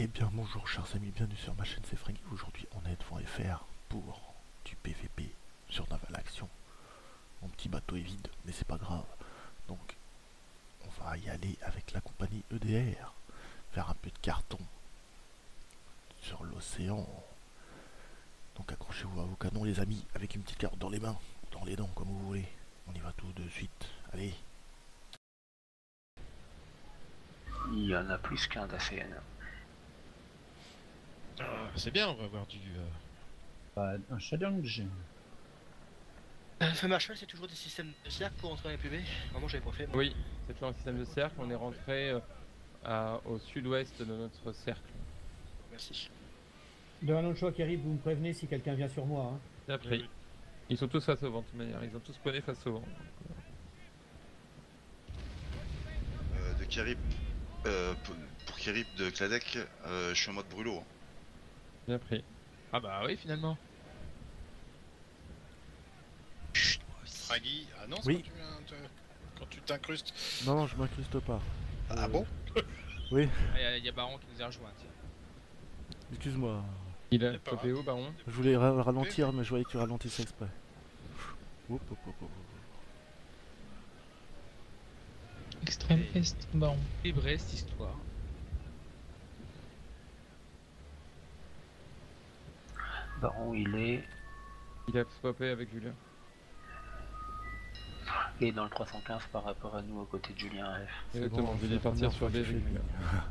Eh bien bonjour chers amis, bienvenue sur ma chaîne c'est. Aujourd'hui on est devant FR pour du PVP sur Naval Action. Mon petit bateau est vide, mais c'est pas grave. Donc on va y aller avec la compagnie EDR, faire un peu de carton sur l'océan. Donc accrochez-vous à vos canons les amis, avec une petite carte dans les mains, dans les dents comme vous voulez. On y va tout de suite. Allez Il y en a plus qu'un d'ACN. Ah, c'est bien, on va avoir du. euh, Bah, un challenge. Euh, Feu Marshall, c'est toujours des systèmes de cercle pour entrer dans les PV Vraiment, j'avais pas fait. moi. Oui, c'est toujours un système de cercle. On est rentré euh, à- au sud-ouest de notre cercle. Merci. De un autre choix qui arrive, vous me prévenez si quelqu'un vient sur moi. Hein. Bien pris. Ils sont tous face au vent de toute manière. Ils ont tous spawné face au vent. Euh, de Kirib, euh, pour, Kirib de Kladek, euh, je suis en mode brûlot. hein. Bien pris. Ah bah oui, finalement. Fraggy, ah non, c'est Oui. quand tu t'incrustes. Non non je m'incruste pas. Ah Euh, bon Oui, Ah, Il y, a Baron qui nous a rejoint. tiens. excuse-moi. Il a chopé où, Baron? Je voulais ra- ralentir mais je voyais que tu ralentissais exprès. Extrême Et- Est, Baron. Vibré cette histoire. Baron, il est, Il a swappé avec Julien. il est dans le 315 par rapport à nous, à côté de Julien F. Exactement, bon, je vais partir sur B avec Julien.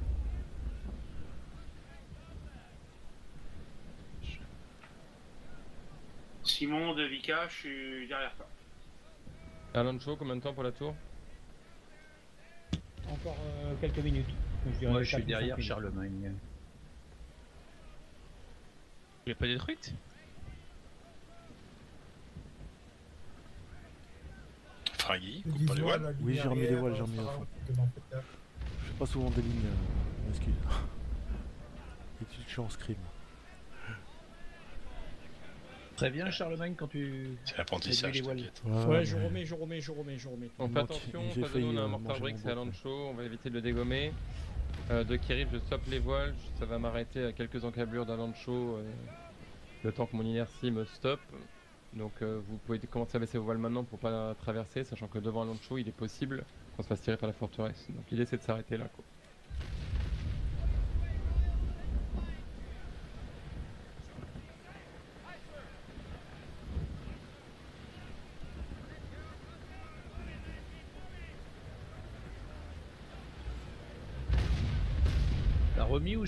Simon de Vika, je suis derrière toi. Alan Shaw, combien de temps pour la tour? Encore euh, quelques minutes. Je Moi, je suis derrière minutes. Charlemagne. Tu l'as pas détruite Fraggy, coupe pas les voiles. Oui, j'ai remis les voiles, j'ai remis à fond. Je fais pas souvent des lignes, euh, excuse. Étude chance crime. Très bien, Charlemagne, quand tu. C'est l'apprentissage. Ouais, Ouais, mais- je remets, je remets, je remets, je remets. On fait attention, nous on a un mortar mon c'est boîte. Shaw, on va éviter de le dégommer. Euh, de Kirib, je stoppe les voiles, ça va m'arrêter à quelques encablures d'Alan Shaw, euh, le temps que mon inertie me stoppe. Donc euh, vous pouvez commencer à baisser vos voiles maintenant pour pas traverser, sachant que devant Alan Shaw il est possible qu'on se fasse tirer par la forteresse. Donc l'idée c'est de s'arrêter là quoi.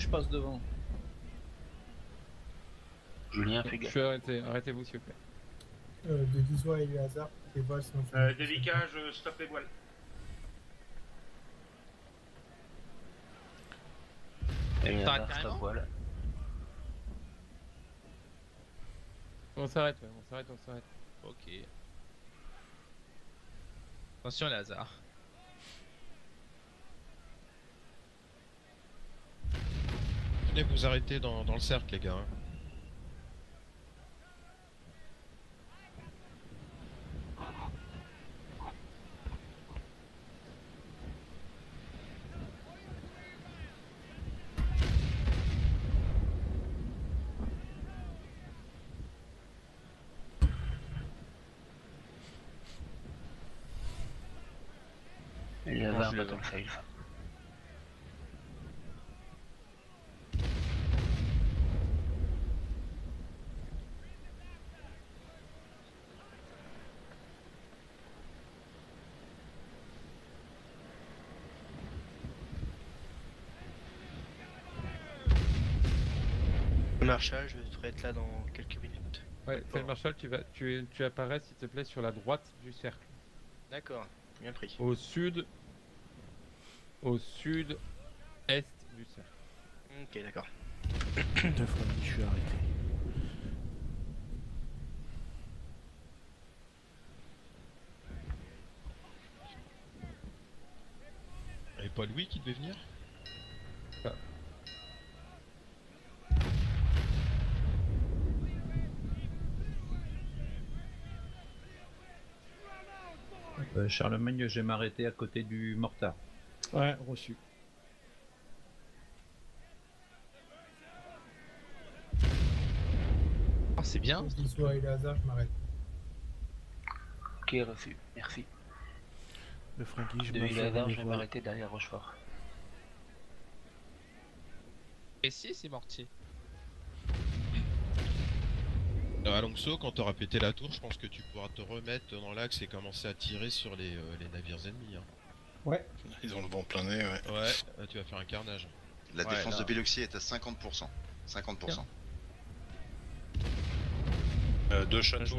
Je passe devant Julien, fais Je gaffe. suis arrêté, arrêtez-vous s'il vous plaît. Euh, de Dizois et du hasard, les voiles sont Euh, Vika, je stoppe les voiles. Et stop voile. On s'arrête, ouais, on s'arrête, on s'arrête. Ok. Attention les Venez vous arrêter dans, dans le cercle, les gars. hein. Il y avait Non, un je le battle safe. Feu Marshall, je devrais être là dans quelques minutes. Ouais, Feld Marshall, tu, vas, tu, tu apparais s'il te plaît sur la droite du cercle. D'accord, bien pris. Au sud. Au sud-est du cercle. Ok, d'accord. Deux fois je suis arrêté. Et pas Louis qui devait venir? Euh, Charlemagne, je vais m'arrêter à côté du mortard. Ouais, reçu. Ah, c'est bien. Je soit il est hasard, je m'arrête. Ok, reçu. Merci. De Frankie, je, je vais m'arrêter derrière Rochefort. Et si, c'est mortier. Dans Alonso, quand t'auras pété la tour, je pense que tu pourras te remettre dans l'axe et commencer à tirer sur les, euh, les navires ennemis. hein. Ouais. Ils ont le vent plein nez, ouais. Ouais, là, tu vas faire un carnage. La Ouais, défense là. de Biloxi est à 50%. 50%. Euh, deux châteaux,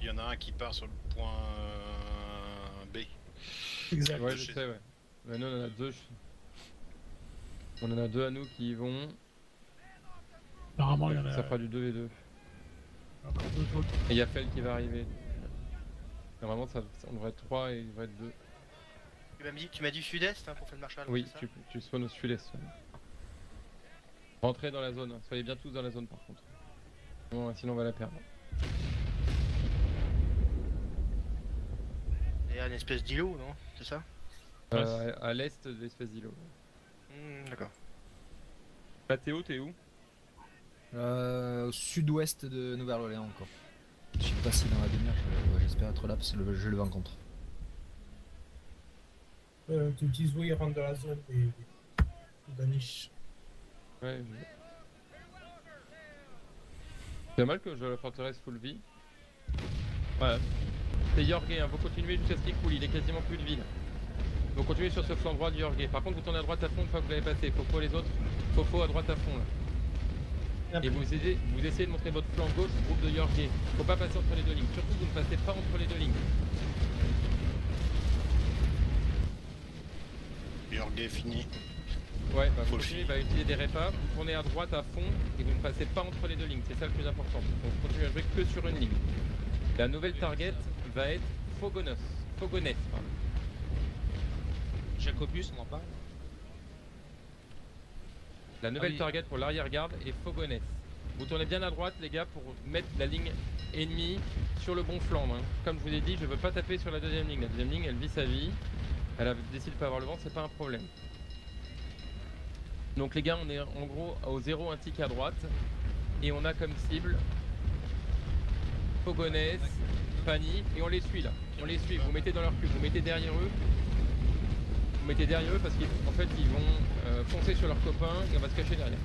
il y en a un qui part sur le point euh, B. Exact. Ouais, je sais, ouais. Mais nous, on en a deux. On en a deux à nous qui y vont. Apparemment, il y en a. Ça fera du 2 et 2. Encore deux autres. Et il y a Fel qui va arriver. Normalement, ça, ça- on devrait être 3 et il devrait être 2. Tu m'as dit, tu m'as dit sud-est hein, pour faire le marshal Oui, tu, tu spawns au sud-est. ouais. Rentrez dans la zone. hein. Soyez bien tous dans la zone par contre. Bon, sinon on va la perdre. Il y a une espèce d'îlot, non? C'est ça? Euh, à, l'est de l'espèce d'îlot. Hmm, D'accord. Mathéo, t'es où? Euh, au sud-ouest de Nouvelle-Orléans encore. Je sais pas si dans la demi-heure, j'espère être là parce que le- je le rencontre. Euh, tu dis oui, il rentre dans la zone des Danish. Ouais. C'est mal que je la forteresse full vie. Ouais. C'est Yorgé, hein. vous continuez jusqu'à ce qu'il coule, il est quasiment plus de ville. Vous continuez sur ce flanc droit de Yorgé. Par contre, vous tournez à droite à fond une fois que vous l'avez passé. Fofo les autres, Fofo à droite à fond là. Et vous essayez, vous essayez de montrer votre flanc gauche au groupe de Yorgé. Faut pas passer entre les deux lignes. Surtout, vous ne passez pas entre les deux lignes. Jorge fini. Ouais, bah, vous continuez, finir. bah, utiliser des répas, vous tournez à droite à fond et vous ne passez pas entre les deux lignes, c'est ça le plus important. Donc vous continuez à jouer que sur une ligne. La nouvelle target va être Fogonos. Fogonès, pardon. Jacobus, on en parle La nouvelle oui. target pour l'arrière-garde est Fogonès. Vous tournez bien à droite les gars pour mettre la ligne ennemie sur le bon flanc. hein. Comme je vous ai dit, je veux pas taper sur la deuxième ligne. La deuxième ligne elle vit sa vie. Elle a décidé de pas avoir le vent, c'est pas un problème. Donc les gars, on est en gros au 0 un tic à droite. Et on a comme cible Fogonès, Pani, et on les suit là. On les suit, vous mettez dans leur cul, vous mettez derrière eux. Vous mettez derrière eux parce qu'en fait ils vont euh, foncer sur leurs copains et on va se cacher derrière.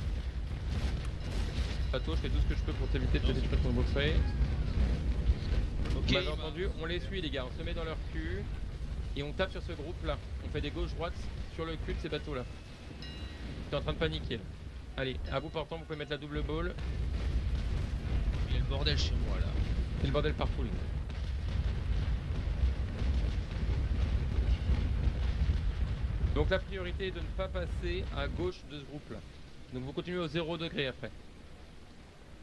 Pato, je fais tout ce que je peux pour t'éviter de te détruire ton beau-frère. Ok, Vous bah, entendu, on les suit les gars, on se met dans leur cul et on tape sur ce groupe là. On fait des gauches-droites sur le cul de ces bateaux là. T'es en train de paniquer là. Allez, à vous portant, vous pouvez mettre la double ball. Il y a le bordel chez moi là. C'est le bordel partout les gars. Donc la priorité est de ne pas passer à gauche de ce groupe là. Donc vous continuez au 0 degré après.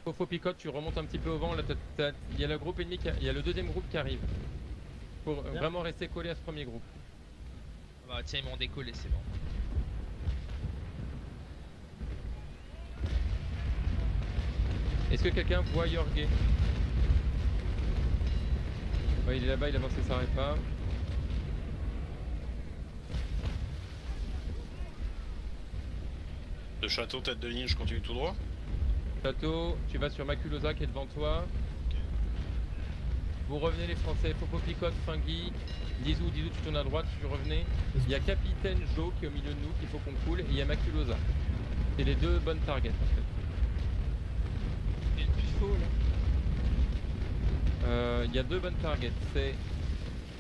Fofo picote, tu remontes un petit peu au vent, là il y a le groupe ennemi, il y a le deuxième groupe qui arrive. Pour euh, Bien. vraiment rester collé à ce premier groupe. Ah Bah tiens, ils m'ont décollé, c'est bon. Est-ce que quelqu'un voit Yorge Ouais il est là-bas, il avance et s'arrête pas. De château, tête de ligne, je continue tout droit. Château, tu vas sur Maculosa qui est devant toi. Vous revenez les Français, Popo Picote, Fingui, Dizou, Dizou, tu tournes à droite, tu revenez. Il y a Capitaine Jo qui est au milieu de nous qu'il faut qu'on coule et il y a Maculosa. C'est les deux bonnes targets en fait. Il y a plus là. Euh, Il y a deux bonnes targets, c'est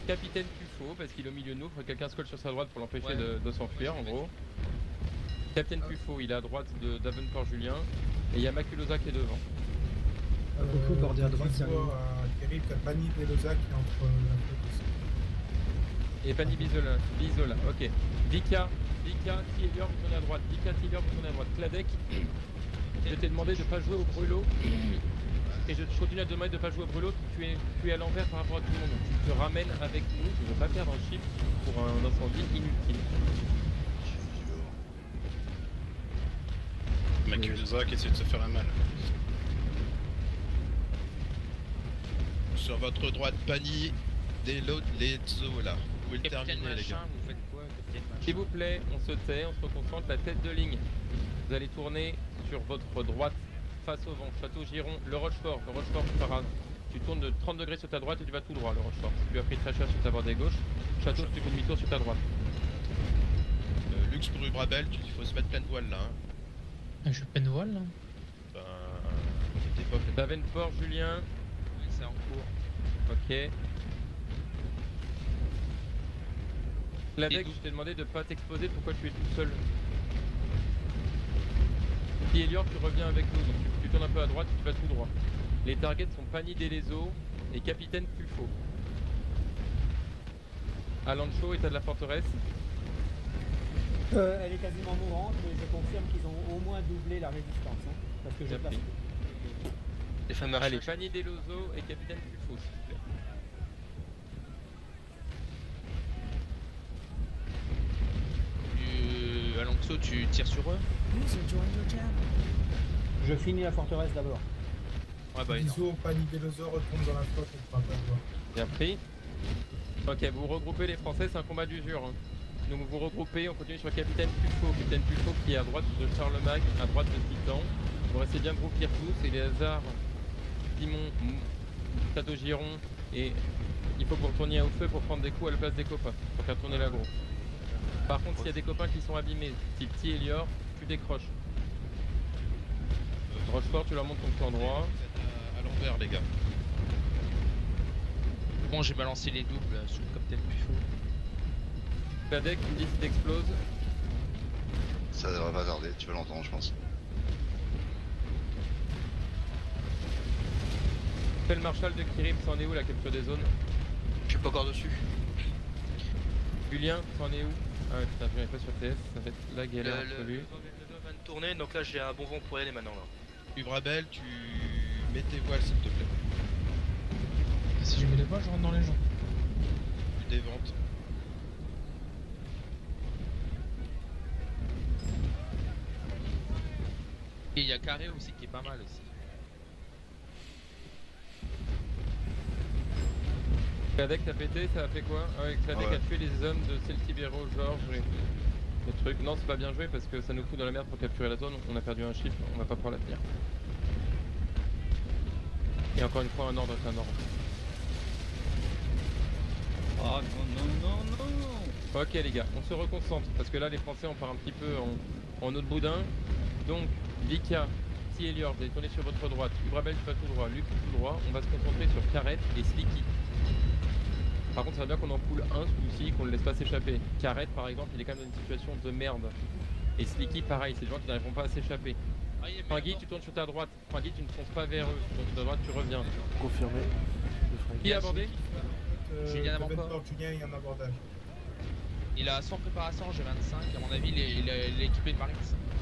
Capitaine Pufo parce qu'il est au milieu de nous, faut que quelqu'un se colle sur sa droite pour l'empêcher Ouais. de, de s'enfuir en gros. Capitaine Pufo, il est à droite de Davenport Julien et il y a Maculosa qui est devant. Euh, Faut border à droite, euh, Thierry, t'as Pani qui est entre euh, la. Et Fanny Bisola, Bisola, ok. Vika, Vika, Tiller, vous tournez à droite. Vika, Tiller, vous tournez à droite. Cladec, je t'ai demandé de pas jouer au brûlot. Et je continue à te demander de pas jouer au brûlot. Tu es, tu es à l'envers par rapport à tout le monde. Donc tu te ramènes avec nous. Je ne veux pas perdre un chiffre pour un incendie inutile. Maculosa qui essaie de se faire la malle. Sur votre droite, Pani, des lots les là. Vous pouvez le Capitaine terminer, les machin, gars. vous faites quoi, capitaine machin S'il vous plaît, on se tait, on se reconcentre la tête de ligne. Vous allez tourner sur votre droite face au vent, château Giron, le Rochefort. Le Rochefort, tu, pars à- tu tournes de 30 degrés sur ta droite et tu vas tout droit, le Rochefort. Tu as pris très cher sur ta bordée gauche, château, tu fais demi-tour sur ta droite. Euh, Lux pour Ubrabel, tu- il faut se mettre pleine voile là. Hein. Je suis pleine voile là. Ben, t'es pas Davenport, Julien. Ouais, c'est en cours. Ok. Cladec, je t'ai demandé de pas t'exposer, pourquoi tu es tout seul? Si Elior, tu reviens avec nous, donc tu, tu tournes un peu à droite et tu vas tout droit. Les targets sont Pani Delezo et Capitaine Pulfo. Alancho, état de la forteresse. Euh, elle est quasiment mourante, mais je confirme qu'ils ont au moins doublé la résistance. hein, parce que place. pris. Les femmes Allez, Pani Delozo et Capitaine Pulfo, s'il vous plaît. Tu... Alonso, tu tires sur eux? Je finis la forteresse d'abord. Ouais, bah. Iso, Panidelosaure retourne dans la flotte pas de voix. Bien pris. Ok, vous regroupez les Français, c'est un combat d'usure. hein. Donc vous regroupez, on continue sur Capitaine Pulfo. Capitaine Pulfo qui est à droite de Charlemagne, à droite de Titan. Vous restez bien groupir tous et les hasards, Simon, Château Giron et il faut que vous retourniez au feu pour prendre des coups à la place des copains, pour faire tourner l'agro. Par contre, s'il y a des copains qui sont abîmés, type T et Lior, tu décroches. Rochefort, tu leur montres ton plan droit. à, à l'envers, les gars. Bon, j'ai balancé les doubles euh, sur le Capitaine Pufo. Cadec, tu me dis si t'exploses. Ça devrait pas tarder, tu vas l'entendre, je pense. Fais le marshal de Kirim, c'en est où la capture des zones? Je suis pas encore dessus. Julien, c'en est où? Ah ouais, putain, je pas sur TS, ça va être la galère Le, le, absolue. le le vent vient de tourner, donc là j'ai un bon vent pour y aller maintenant. Là. Ubrabel, tu mets tes voiles s'il te plaît. Si je mets les voiles, je rentre dans les gens. Tu déventes. Et il y a Carré aussi qui est pas mal aussi. Cadec, t'as pété, ça a fait quoi? Ah ouais, Cadec Ouais. a tué les hommes de Celtibero, Georges et les trucs. Non, c'est pas bien joué parce que ça nous fout dans la merde pour capturer la zone. On a perdu un chiffre, on va pas pouvoir la tenir. Et encore une fois, un ordre est un ordre. Oh non, non, non, non Ok les gars, on se reconcentre parce que là les Français on part un petit peu en, en eau de boudin. Donc Vika, si Elior, vous allez tourner sur votre droite, Ubrabel tu vas tout droit, Luc tout droit, on va se concentrer sur Carrette et Slicky. Par contre ça va bien qu'on en coule un ce coup-ci, qu'on le laisse pas s'échapper. Carrette par exemple il est quand même dans une situation de merde. Et Slicky pareil, c'est des gens qui n'arriveront pas à s'échapper. Franky tu tournes sur ta droite, Franky tu ne fonces pas vers eux, tu tournes sur ta droite, tu reviens. Confirmé. Qui a abordé Euh, Julien il y a un abordage. Il a 100 préparation, j'ai 25. À mon avis, il est, il est- il est équipé de Marines.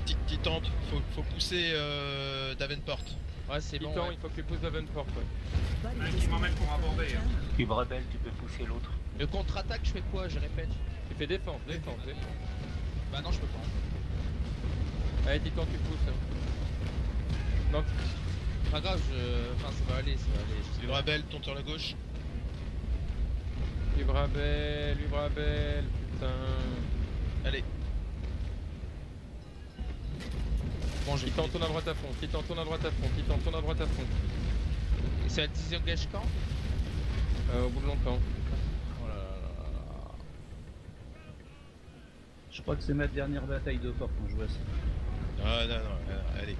Ti- Titan, faut, faut pousser euh, Davenport. Ouais, c'est bon. Ouais. il faut que tu pousses Davenport. Ouais. Un qui m'emmène pour aborder. hein. Tu rebelle, tu peux pousser l'autre. Le contre-attaque, je fais quoi Je répète? Tu fais défense, défense, défense. Bah non, je peux pas. Allez Titan tu pousses. Non, tu- Pas grave, je... enfin ça va aller, ça va aller. Tourne sur la gauche. Ubrabel, Ubrabel, putain. Allez, Bon, j'ai Titan tourne à droite à fond, Titan tourne à droite à fond, Titan tourne à droite à fond. C'est un disengage quand? Euh, au bout de longtemps. Oh là là là là. Je crois que c'est ma dernière bataille de fort quand je vois ça. Ah non, non, allez.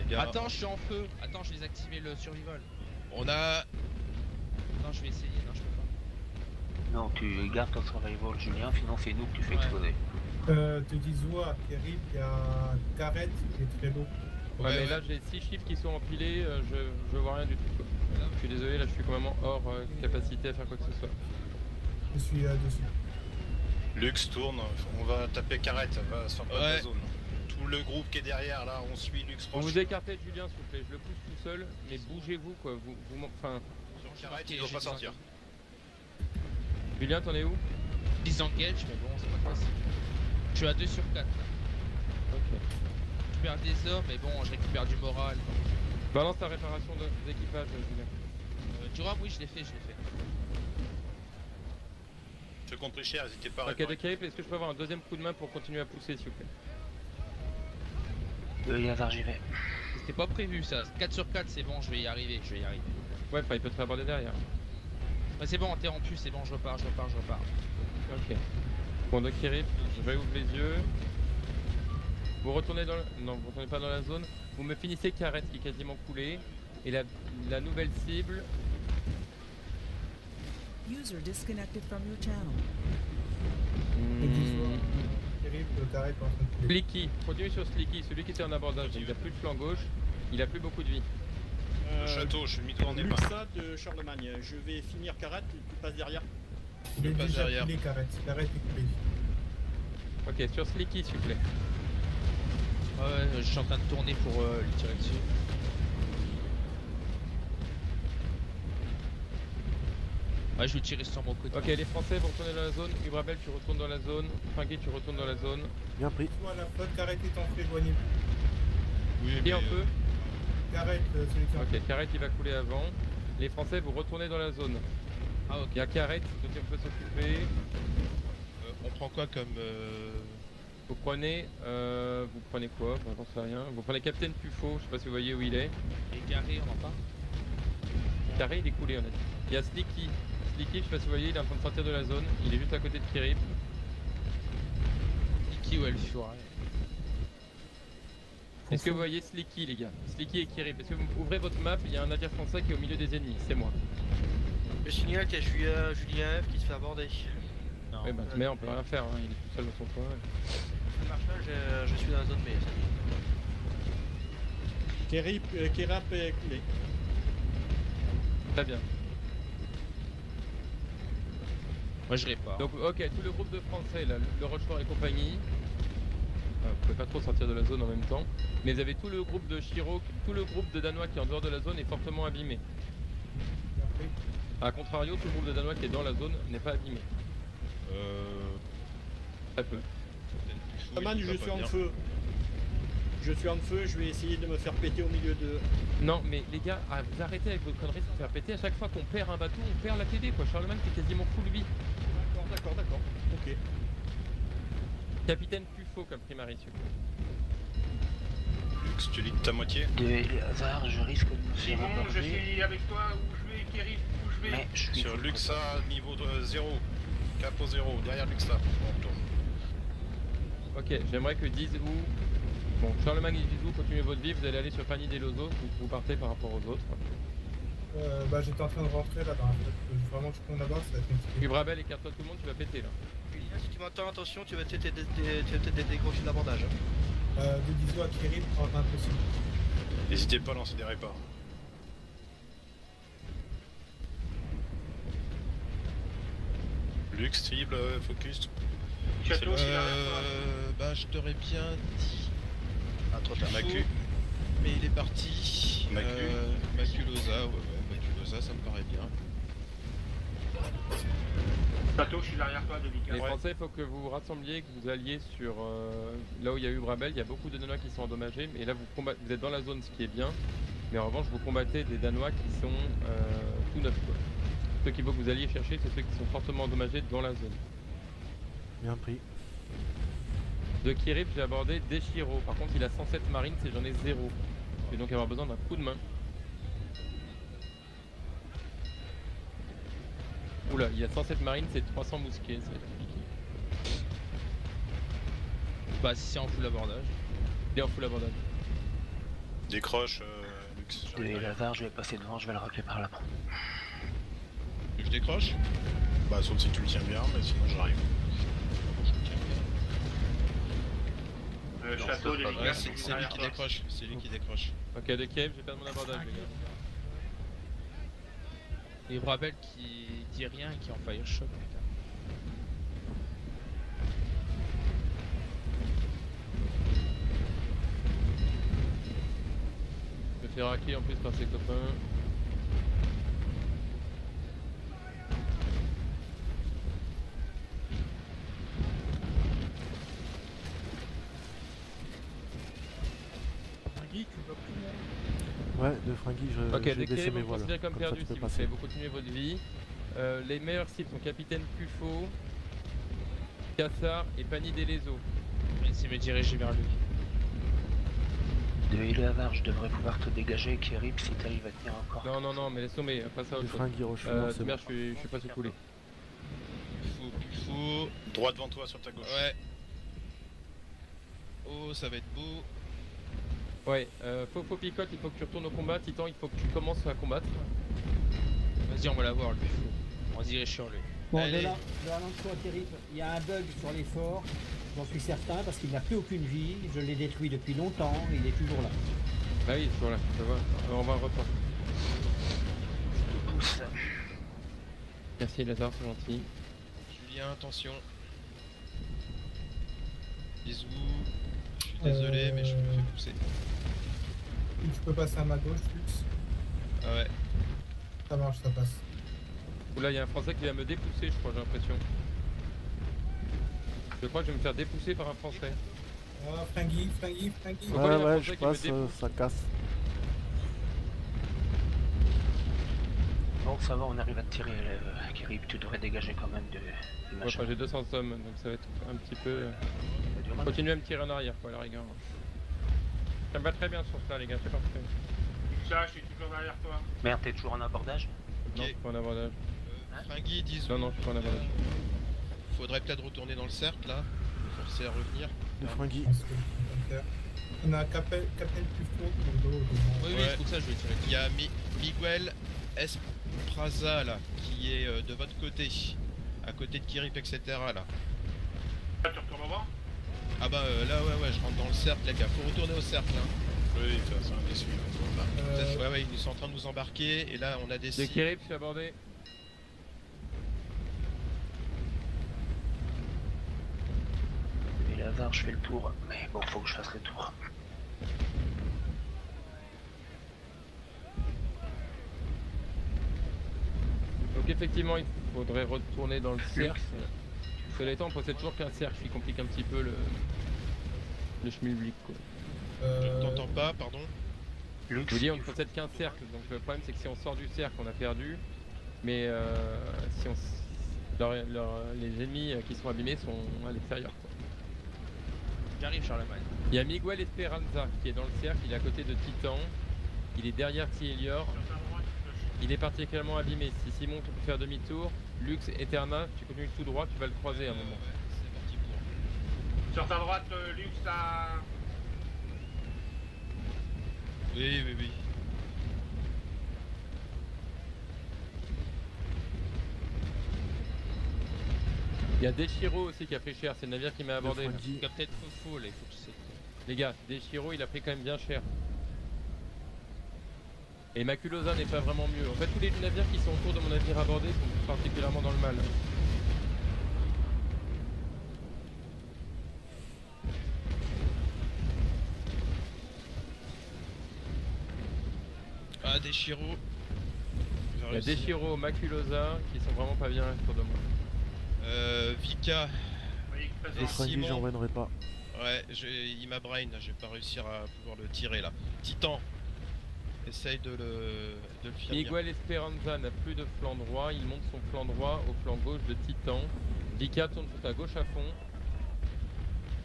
Les gars, Attends, je suis en feu. Attends, je vais désactiver le survival. on a. Non, je vais essayer. Non, je peux pas. Non, tu gardes ton survival, Julien, sinon c'est nous que tu fais Ouais. exploser. Euh, te dis à Thierry, il y a Carrette qui est très lourd. Ouais, Ouais, mais ouais. là j'ai 6 chiffres qui sont empilés, euh, je, je vois rien du tout. Quoi. Je suis désolé, là je suis complètement hors euh, capacité à faire quoi que ce soit. Je suis euh, dessus. Lux tourne, on va taper carrette, va se faire pas de la zone. Tout le groupe qui est derrière là, on suit Lux On proche. vous écartez Julien s'il vous plaît, je le pousse tout seul, mais bougez-vous quoi. Vous, vous, m'en- enfin, Sur carrette, il doit pas sortir. Julien t'en es où? Disengage, mais bon, c'est pas possible. Je suis à 2 sur 4. Ok. Je perds des hommes, mais bon, je récupère du moral. Balance ta réparation de- d'équipage Julien. Euh, du rhum, oui, je l'ai fait, je l'ai fait. Ceux qui ont pris cher, n'hésitez pas à Ok, de réparer. Cape, est-ce que je peux avoir un deuxième coup de main pour continuer à pousser s'il vous plaît? Euh, Yazar, j'y vais. C'était pas prévu ça. 4 sur 4, c'est bon, je vais y arriver, je vais y arriver. Ouais, enfin, il peut te faire aborder derrière. Ouais, c'est bon, interrompu, c'est bon, je repars, je repars, je repars. Ok. Bon, donc Kirip, je réouvre les yeux. Vous retournez dans le... Non, vous retournez pas dans la zone. Vous me finissez Carrette qui est quasiment coulé. Et la, la nouvelle cible, User disconnected from your channel. couler. Slicky. Continue sur Slicky, celui qui était en abordage. Il a plus de flanc gauche. Il a plus beaucoup de vie. Le château, je suis mis mains. Luxa de Charlemagne. Je vais finir Karat, tu passes derrière. Il est passe déjà derrière. coulé, carré. Carré est coulé. Ok, sur Slicky, s'il vous plaît. Ouais, je suis en train de tourner pour euh, lui tirer dessus. Ouais, je vais tirer sur mon côté. Ok, les Français vont retourner dans la zone. Ubrabel, tu retournes dans la zone. Frankie, tu retournes dans la zone. Bien pris. Toi, la flotte, carré est en fait éloigné. Oui, Et mais, un euh, peu. Carré, euh, celui qui est en Ok, Carrette il va couler avant. Les Français, vous retournez dans la zone. Ah, ok. Il y a Carrette dont on peut s'occuper. euh, on prend quoi comme. euh, Vous prenez. Euh, vous prenez quoi? Bah, J'en sais rien. Vous prenez Captain Pufo, je sais pas si vous voyez où il est. Et Garé, on en parle? Carré, il est coulé, on a dit. Il y a Slicky. Slicky, je sais pas si vous voyez, il est en train de sortir de la zone. Il est juste à côté de Kirip. Qui ou Elfura Est-ce que vous voyez Slicky, les gars? Slicky et Kirip. Est-ce que vous ouvrez votre map? Il y a un navire français qui est au milieu des ennemis, c'est moi. Je signale qu'il y a Julien, Julien F qui se fait aborder. Non. Ouais, bah, mais on peut rien faire, hein. il est tout seul dans son coin. Marshall, je, je suis dans la zone B. ça y est. Kerip, euh, Kerap est coulé. Très bien. Moi, je répare. Donc, ok, tout le groupe de Français, là, le Rochefort et compagnie. Euh, vous pouvez pas trop sortir de la zone en même temps. Mais vous avez tout le groupe de Shiro, tout le groupe de Danois qui est en dehors de la zone est fortement abîmé. A contrario, tout le groupe de Danois qui est dans la zone n'est pas abîmé. euh, Très peu. Va je suis en bien. feu. Je suis en feu, je vais essayer de me faire péter au milieu de. Non, mais les gars, ah, vous arrêtez avec vos conneries de se faire péter. À chaque fois qu'on perd un bateau, on perd la TD quoi. Charlemagne qui est quasiment full vie. D'accord, d'accord, d'accord. Ok. Capitaine comme primary s'il vous plaît. Lux, tu lis de ta moitié De Yazar, je risque de me C'est faire bon, je suis avec toi où je vais, Kerip, Mais je suis Sur Luxa, niveau 0. Capot 0, derrière Luxa. On retourne. Ok, j'aimerais que Dizou. Bon, Charlemagne et Dizou, continuez votre vie. Vous allez aller sur Fanny des. Vous, partez par rapport aux autres. Euh, bah, j'étais en train de rentrer là. Faut Vraiment je tourne là-bas, ça va être compliqué. Ubrabel, écarte-toi tout le monde, tu vas péter là. Si tu m'entends, attention, tu vas peut-être être, dé- tu vas peut-être être décroché de l'abordage. hein. Euh, de 10 à Kerry, impossible. N'hésitez pas à lancer des réparts. Lux, cible, euh, focus. Château. Euh, bah, je t'aurais bien dit. Ah, trop tard. Macu. Mais il est parti. Macu. Euh, Maculosa, ouais, ouais, Maculosa, ça me paraît bien. Château, je suis derrière toi, délicat. Les Français, il faut que vous vous rassembliez, que vous alliez sur euh, là où il y a eu Brabel. Il y a beaucoup de Danois qui sont endommagés, mais là vous, combat- vous êtes dans la zone, ce qui est bien. Mais en revanche, vous combattez des Danois qui sont euh, tout neufs. Quoi. Ceux qu'il faut que vous alliez chercher, c'est ceux qui sont fortement endommagés dans la zone. Bien pris. De Kirip, j'ai abordé Deshiro. Par contre, il a 107 marines, et j'en ai 0. Je vais donc avoir besoin d'un coup de main. Oula, il y a 107 marines, c'est 300 mousquets, ça va être compliqué. Bah, si c'est en full abordage. Il est en full abordage. Décroche, euh, Lux. Yazar, je vais passer devant, je vais le rappeler par là. Je décroche Bah, sauf si tu le tiens bien, mais sinon j'arrive. Euh, Non, château, c'est lui qui décroche. C'est lui qui décroche. Ok, de je vais perdre mon abordage, les gars. Et Brabel qui dit rien et qui est en fire shock, putain. Je me fais raquer en plus par ses copains. Ok, je vous considérez comme, perdu, s'il vous vous continuez votre vie. Euh, les meilleurs cibles sont Capitaine Pufo, Cassar et Pani Delezo. Essayer de me diriger vers lui. De je devrais pouvoir te dégager, Kirip, si t'arrives à tenir encore. Non, non, non, mais laisse tomber, passe à autre Les chose. Euh, merde, bon. je suis, je suis pas sous coulé. Faux, plus faux. Droit devant toi sur ta gauche. Ouais. Oh, ça va être beau. Ouais, euh, faux, faux picote, il faut que tu retournes au combat. Titan, il faut que tu commences à combattre. Vas-y, on va la voir lui. On va se sur lui. Bon, Allez. là, de là, il y a un bug sur les forts, j'en suis certain, parce qu'il n'a plus aucune vie. Je l'ai détruit depuis longtemps, il est toujours là. Bah oui, voilà, je vois. Euh, on va repas. Pousse. Merci Lazare, c'est gentil. Julien, attention. Bisous. Désolé, Euh, mais je me fais pousser. Je peux passer à ma gauche, Lux Ah ouais. Ça marche, ça passe. Oula, il y a un français qui va me dépousser, je crois, j'ai l'impression. Je crois que je vais me faire dépousser par un français. Fringui, fringui, fringui. Pourquoi Ouais, ouais, je passe, euh, ça casse. Bon, ça va, on arrive à te tirer, euh, Kirip, tu devrais dégager quand même de, du Ouais, j'ai 200 sommes, donc ça va être un petit peu... euh, Continuez à me tirer en arrière, quoi, à la rigueur. Ça me va très bien sur ça, les gars, c'est parfait. Ça, je suis toujours derrière toi. Merde, t'es toujours en abordage? Non, je suis pas en abordage. Euh, Fringui, dis Non, non, je suis pas en abordage. Faudrait peut-être retourner dans le cercle là. Forcer à revenir. Peux faire. On a un capel, capel plus fort pour le dos. Oui, oui, Ouais. c'est pour ça que je vais tirer. Il y a Mi- Miguel Espraza là, qui est euh, de votre côté. À côté de Kirip, etc. là. Tu retournes au bas Ah bah euh, là, ouais, ouais, je rentre dans le cercle, les gars. Faut retourner au cercle. Hein. Oui, de toute façon, on est suivi. Euh, Ouais, ouais, ils sont en train de nous embarquer. Et là, on a des De. Kirip, je suis abordé. Et Eleavar, je fais le tour, mais bon, faut que je fasse le tour. Donc effectivement, il faudrait retourner dans le cercle. Cela étant, on possède toujours qu'un cercle, ce qui complique un petit peu le, le schmilblick. Quoi. Je euh, ne t'entends pas, pardon. Lux, Je vous dis, on ne possède qu'un cercle, donc le problème c'est que si on sort du cercle, on a perdu. Mais euh, si on, s- leur- leur- les ennemis euh, qui sont abîmés sont à l'extérieur. J'arrive, Charlemagne. Il y a Miguel Esperanza qui est dans le cercle, il est à côté de Titan. Il est derrière Tielior. Il est particulièrement abîmé. Si Simon tu peux faire demi-tour, Lux, Eterna, tu continues tout droit, tu vas le croiser à un moment. C'est parti pour. Sur ta droite, euh, Lux, t'as. Oui, oui, oui. Il y a Deshiro aussi qui a pris cher, c'est le navire qui m'a abordé. il faut que c'est. Les gars, Deshiro il a pris quand même bien cher. Et Maculosa n'est pas vraiment mieux. En fait, tous les navires qui sont autour de mon navire abordé sont particulièrement dans le mal. Ah, Deshiro. Il y a Deshiro, Maculosa qui sont vraiment pas bien autour de moi. Euh, Vika. Oui, Et Simon. j'en reviendrai pas. Ouais, il m'a brain, je vais pas réussir à pouvoir le tirer là. Titan. Essaye de le, de le finir. Miguel Esperanza n'a plus de flanc droit, il monte son flanc droit au flanc gauche de Titan. Vika tourne sur ta gauche à fond.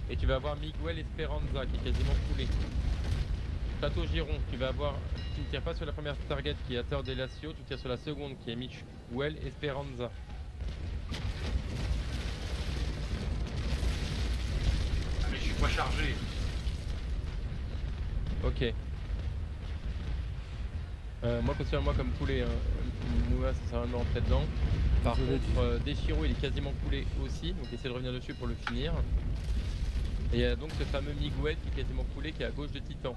Et tu vas avoir Miguel Esperanza qui est quasiment coulé. Château Giron, tu vas avoir. Tu ne tires pas sur la première target qui est Ateur Delacio, tu tires sur la seconde qui est Miguel Esperanza. Ah, mais je suis pas chargé. Ok. Euh, moi, considère-moi comme coulé. Hein. Moua, ça sert à de rentrer dedans. Par contre, euh, Deshiro, il est quasiment coulé aussi. Donc, essaie de revenir dessus pour le finir. Et il y a donc ce fameux Miguel qui est quasiment coulé, qui est à gauche de Titan.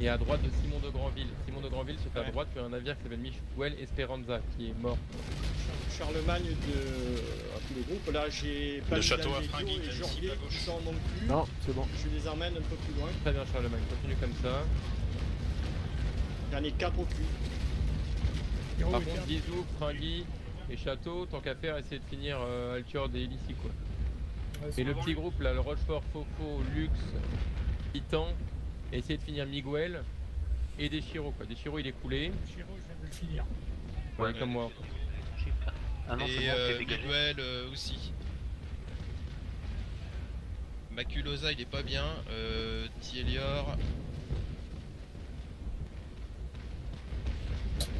Et à droite de Simon de Granville. Simon de Granville, sur ta Ouais. droite, tu as un navire qui s'appelle Miguel Esperanza, qui est mort. Charlemagne de à tous les groupes. Là, j'ai pas Le château à et à plus. Non, c'est bon. Je les emmène un peu plus loin. Très bien, Charlemagne, continue comme ça. Ai 4 au cul. Par contre, bisous, Fringui et Château, tant qu'à faire, essayer de finir euh, Altior et Elyssi, quoi. ouais, Et le petit groupe là, le Rochefort, Fofo, Lux, Titan, essayer de finir Miguel et Deshiro quoi. Deshiro il est coulé. Chiro, je viens de le finir. Ouais, comme moi. Ah non, c'est Et bon, euh. Miguel euh, aussi. Maculosa il est pas bien. Euh, Tielior.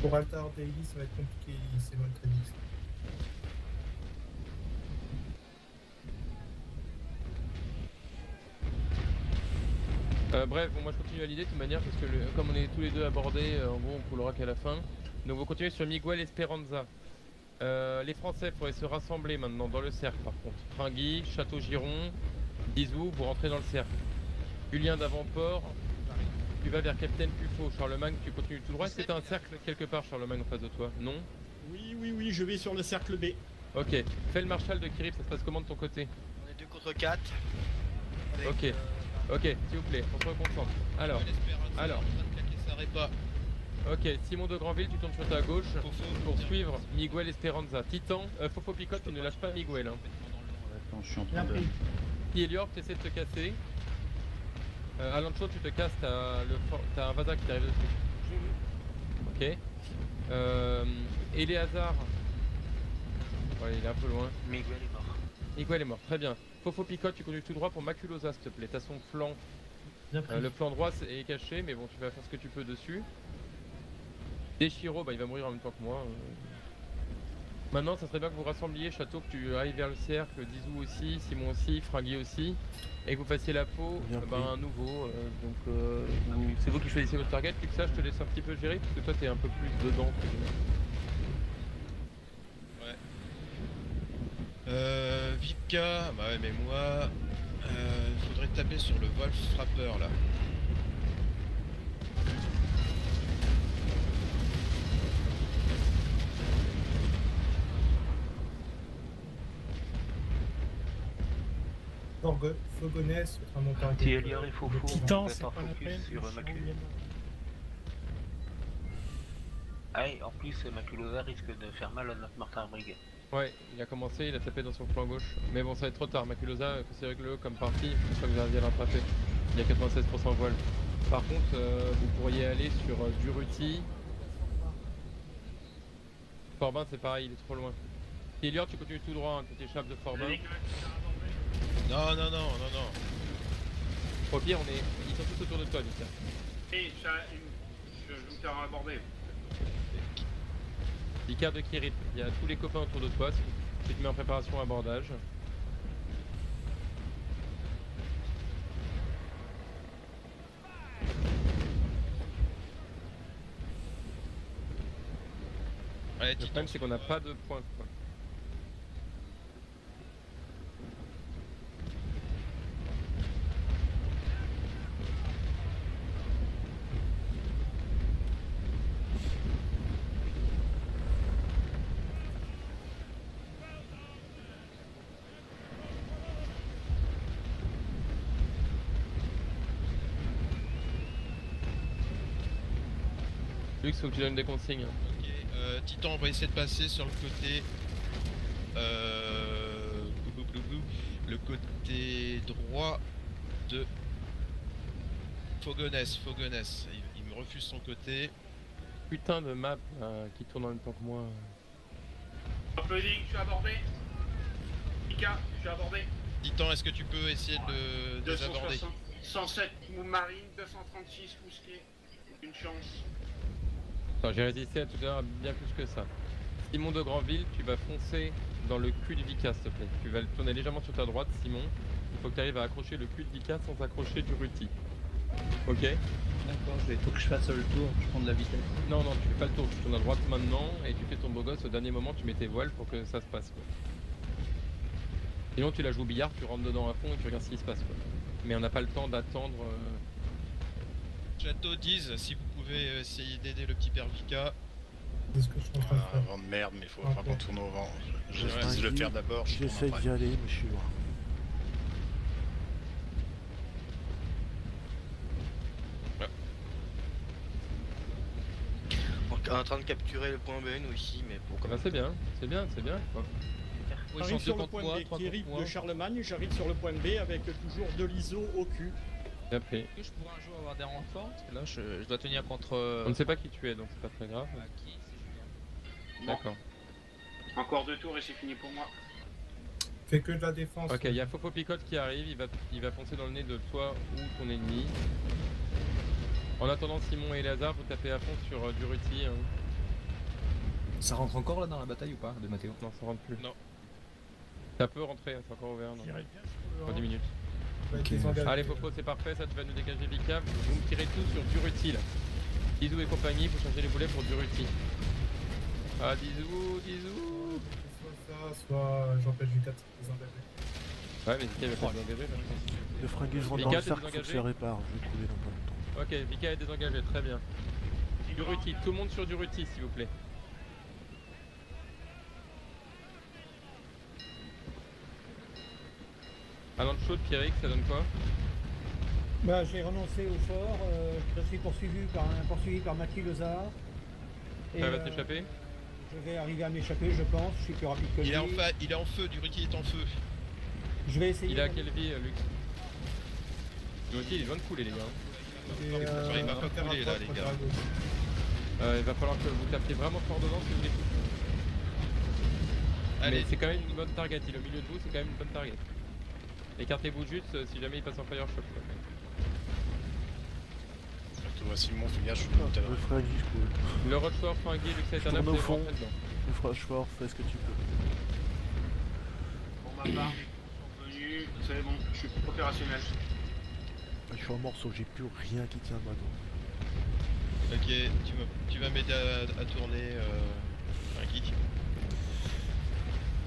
Pour Altar Daily, ça va être compliqué, c'est mal très. Euh, bref, bon, moi je continue à l'idée de toute manière parce que comme on est tous les deux abordés, euh, en gros on coulera qu'à la fin. Donc vous continuez sur Miguel Esperanza. Euh, les Français pourraient se rassembler maintenant dans le cercle par contre. Fringui, Château Giron, Bisou, vous rentrez dans le cercle. Julien d'Avantport, tu vas vers Capitaine Puffaut. Charlemagne, tu continues tout droit. Est-ce que un cercle quelque part, Charlemagne, en face de toi Non? Oui, oui, oui, je vais sur le cercle B. Ok. Fais le marshal de Kirip, ça se passe comment de ton côté? On est 2 contre 4. Ok. Ok, s'il vous plaît, on se reconcentre. Alors, alors. Ok, Simon de Granville, tu tournes sur ta gauche pour suivre Miguel Esperanza. Titan, euh, Fofo Picote, tu ne lâches pas Miguel. Hein. Attends, je suis en train de. Elior, tu essaies de te casser. Euh, Alancho, tu te casses, t'as le for- t'as un Vasa qui t'arrive dessus. Ok. Euh, Eleazar. Ouais, il est un peu loin. Miguel est mort. Miguel est mort, très bien. Fofo Picote, tu conduis tout droit pour Maculosa, s'il te plaît. T'as son flanc. Bien pris. Euh, le flanc droit est caché, mais bon, tu vas faire ce que tu peux dessus. Deshiro, bah il va mourir en même temps que moi. Maintenant, ça serait bien que vous rassembliez Château, que tu ailles vers le cercle, Dizou aussi, Simon aussi, Fragui aussi, et que vous fassiez la peau, Bien euh, bah, pris. un nouveau. euh, donc, euh, vous- c'est vous qui choisissez votre target. Plus que ça, je te laisse un petit peu gérer, parce que toi, t'es un peu plus dedans. que moi. Euh, Vika, bah ouais, mais moi, euh, faudrait taper sur le Wolf Frapper là. Fogonès, Titan, c'est fait pas pas la focus peine. sur je Macu. en Ah, et en plus, Maculosa risque de faire mal à notre Martin Brigade. Ouais, il a commencé, il a tapé dans son flanc gauche. Mais bon, ça va être trop tard. Maculosa, considérez-le comme parti, une fois que vous arrivez à l'attraper. Il y a 96% voile. Par contre, euh, vous pourriez aller sur euh, Duruti. Forbin, c'est pareil, il est trop loin. Elior, tu continues tout droit, hein, tu t'échappes de Forbin. Non, non, non, non, non. Au pire, on est... ils sont tous autour de toi, Mika. Et je, je, je vais me faire aborder. Mika de Kirit, il y a tous les copains autour de toi. Tu te mets en préparation à abordage. Ouais, Le problème, c'est qu'on n'a pas de points. quoi. Lux, faut que tu donnes des consignes. Ok, euh, Titan, on va essayer de passer sur le côté. Euh, blou, blou, blou, le côté droit de Fogonès. Fogonès. Il, il me refuse son côté. Putain de map euh, qui tourne en même temps que moi. Applaudis, je suis abordé. Mika, je suis abordé. Titan, est-ce que tu peux essayer de le désaborder 260, 107 mou marine, 236 mousquet. Une chance. Attends, j'ai résisté à tout à l'heure bien plus que ça. Simon de Granville, tu vas foncer dans le cul de Vika, s'il te plaît. Tu vas le tourner légèrement sur ta droite, Simon. Il faut que tu arrives à accrocher le cul de Vika sans accrocher du Ruti. Ok D'accord, il faut que je fasse le tour, je prends de la vitesse. Non, non, tu fais pas le tour. Tu tournes à droite maintenant et tu fais ton beau gosse. Au dernier moment, tu mets tes voiles pour que ça se passe. Quoi. Sinon, tu la joues au billard, tu rentres dedans à fond et tu regardes ce qui se passe. Quoi. Mais on n'a pas le temps d'attendre. euh, Château 10, si vous pouvez essayer d'aider le petit père Vika. C'est ce que je suis en train de Ah, faire. vent de merde, mais il faut Ok. pas qu'on tourne au vent. Je, je de le faire d'abord. je J'essaie d'y aller, mais je suis loin. On est en train de capturer le point B, nous ici, mais pour quand Bah, c'est bien, c'est bien, c'est bien. Quoi. J'arrive sur le point B, qui de Charlemagne, j'arrive sur le point B avec toujours de l'ISO au cul. Bien pris. Est-ce que je pourrais un jour avoir des renforts Parce que là, je, je dois tenir contre. euh, On ne sait pas qui tu es, donc c'est pas très grave. bah, qui C'est Julien. Bon, D'accord. encore deux tours et c'est fini pour moi. Fais que de la défense. Ok, il y a Fofo Picote qui arrive, il va, il va foncer dans le nez de toi ou ton ennemi. En attendant, Simon et Lazare, vous tapez à fond sur euh, Duruti. hein. Ça rentre encore là dans la bataille ou pas de Mathéo? Non, ça rentre plus. Non. Ça peut rentrer, hein, c'est encore ouvert. non. Bien sur le Pour un. 10 minutes. Allez Popo c'est parfait, ça tu vas nous dégager Vika, vous me tirez tous sur Duruti là. Dizou et compagnie, faut changer les boulets pour Duruti. Ah Dizou, Dizou Soit ça, soit j'empêche Vika de se désengager. Ouais mais Vika va pas se désengager là. Le fringué, je rentre Vika, dans le cercle, faut que je désengagé les répare. Je vais trouver dans pas longtemps. Ok, Vika est désengagé, très bien. Duruti, tout le monde sur Duruti s'il vous plaît. Chaud de Pierrick, ça donne quoi Bah, j'ai renoncé au fort, euh, je suis poursuivi par, un, poursuivi par Mathieu Lezard. Et, Ça va euh, t'échapper Je vais arriver à m'échapper, je pense, je suis plus rapide que lui. Il est en fa... il est en feu, Duruti est en feu. Je vais essayer. Il est à de- quelle vie, euh, Lux Duruti il est loin de couler les gars. Et, il va pas à couler, là, les gars. à. Euh, il va falloir que vous tapiez vraiment fort dedans si vous voulez. Allez. Mais c'est quand même une bonne target, il est au milieu de vous, c'est quand même une bonne target. Écartez-vous juste euh, si jamais il passe en fire shot. quoi. Surtout, moi, Simon, fais gaffe, je suis tout à l'heure. Le je peux. Le Rochefort, Eternal, au fond. Le Rochefort, fais ce que tu peux. Pour ma part, venus, c'est bon, je suis opérationnel. Je suis en morceaux, j'ai plus rien qui tient de bateau. Ok, tu, me- tu vas m'aider à, à tourner, euh... Frankie.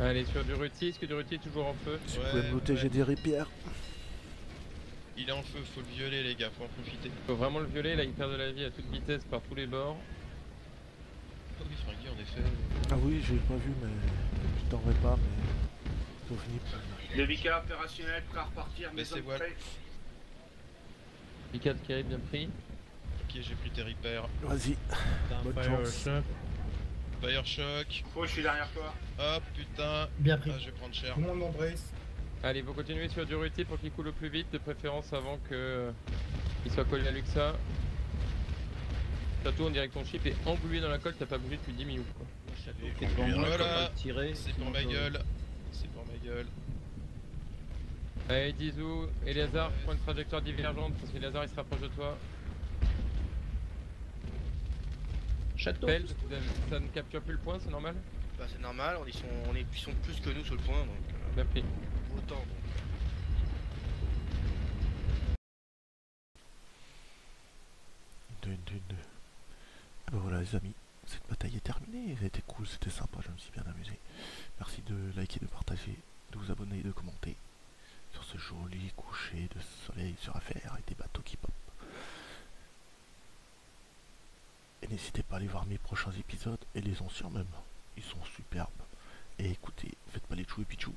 Allez, sur Duruti, est-ce que Duruti est toujours en feu Si vous pouvez me noter, j'ai des ripières. Il est en feu, faut le violer les gars, faut en profiter. Faut vraiment le violer, là il perd de la vie à toute vitesse par tous les bords. Oh oui, Frankie, en effet. Ah oui, j'ai pas vu, mais je t'en pas, mais. C'est fini. Le Vika opérationnel, prêt à repartir, Mais c'est voilà. Picard qui est bien pris. Ok, j'ai pris tes repères. Vas-y. Bonne chance. Fire shock. Faut, je suis derrière toi. Hop, putain. Bien pris. Ah, je vais prendre cher. Tout le monde m'embrasse. Allez, vous continuez sur Duruti pour qu'il coule le plus vite, de préférence avant que euh, il soit collé à Luxa. Surtout on dirait que ton chip est englué dans la colle, t'as pas bougé depuis 10 minutes quoi. Et moi, Voilà, le tirer, c'est pour ma gueule. C'est pour ma gueule. Allez, Dizou, Eleazar, prends une trajectoire divergente parce qu'Eleazar il se rapproche de toi. Château. Pelt, ça ne capture plus le point, c'est normal Bah c'est normal, on, ils, sont, on est, ils sont plus que nous sur le point, donc euh, Bien pris. autant. Dun, dun. Ah bah voilà les amis, cette bataille est terminée, ça a été cool, c'était sympa, je me suis bien amusé. Merci de liker, de partager, de vous abonner et de commenter sur ce joli coucher de soleil sur affaire et des bateaux qui pop. Et n'hésitez pas à aller voir mes prochains épisodes et les anciens même, ils sont superbes. Et écoutez, faites pas les chou et pichou,